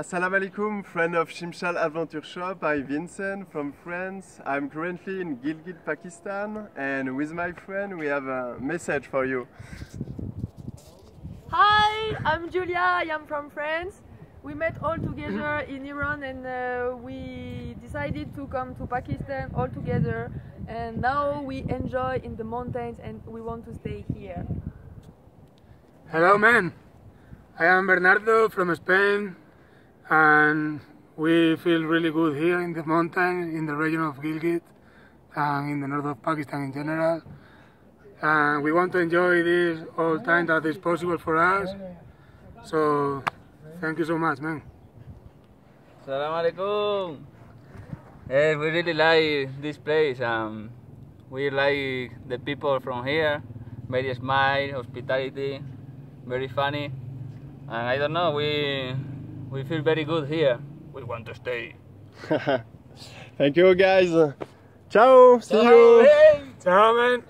Assalamu alaikum, friend of Shimshal Adventure Shop. I'm Vincent from France. I'm currently in Gilgit, Pakistan, and with my friend, we have a message for you. Hi, I'm Julia. I am from France. We met all together in Iran and uh, we decided to come to Pakistan all together. And now we enjoy in the mountains and we want to stay here. Hello, man. I am Bernardo from Spain, and we feel really good here in the mountain, in the region of Gilgit, and in the north of Pakistan in general. And we want to enjoy this all time that is possible for us. So, thank you so much, man. Assalamu alaikum. Yes, we really like this place. Um, we like the people from here. Very smile, hospitality, very funny. And I don't know, we we feel very good here. We want to stay. Thank you, guys. Ciao, see you. Ciao, man.